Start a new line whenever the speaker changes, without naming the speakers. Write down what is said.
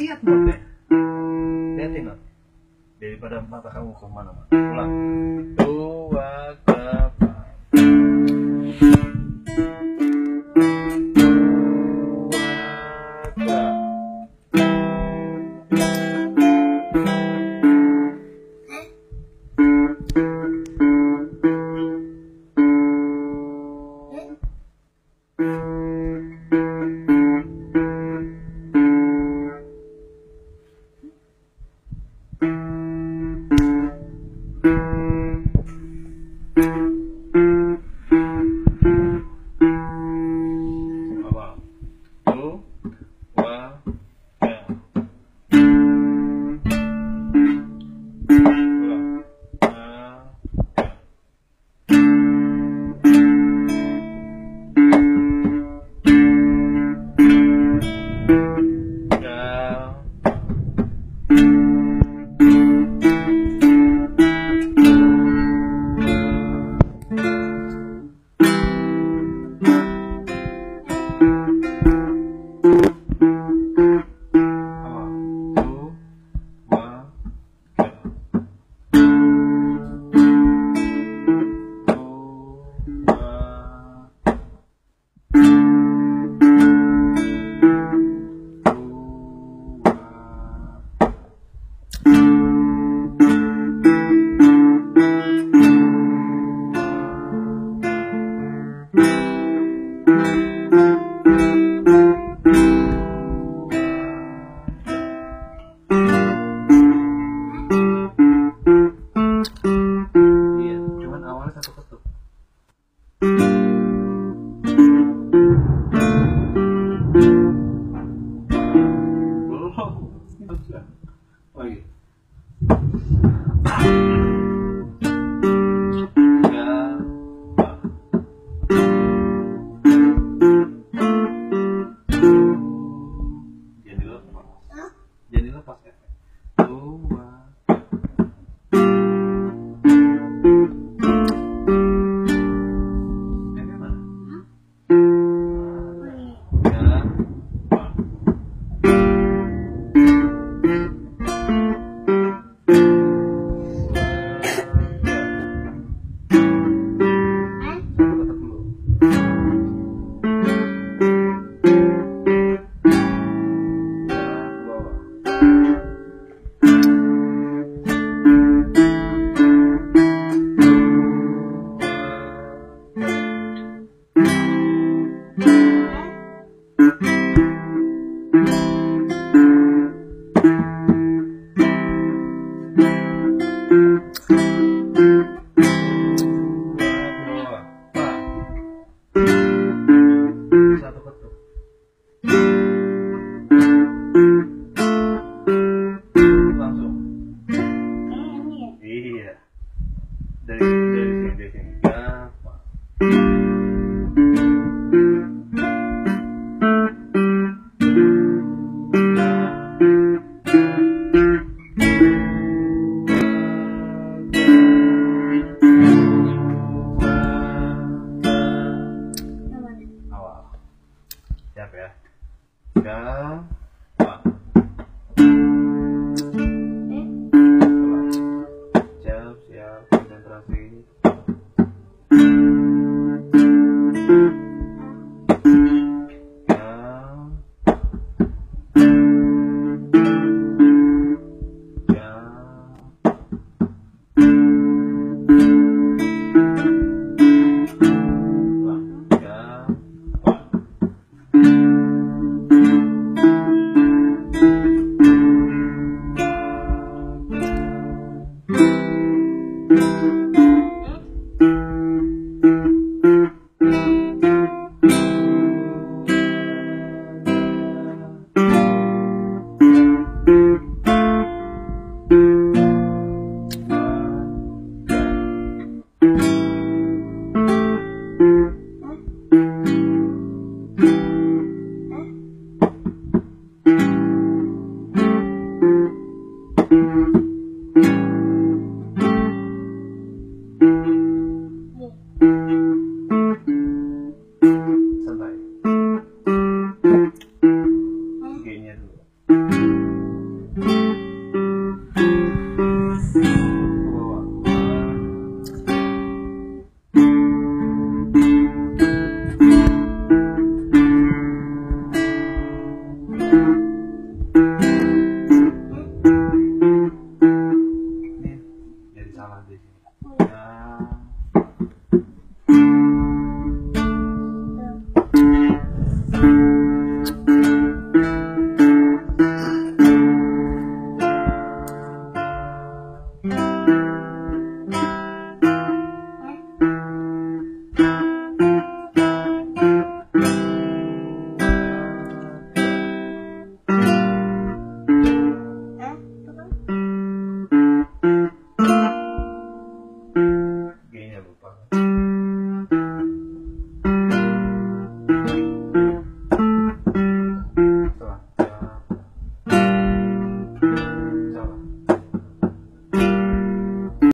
lihat bapak lihatin lah daripada mata kamu kemana-mana pulang Iya, cuman awalnya satu ketuk. Belum. Lagi.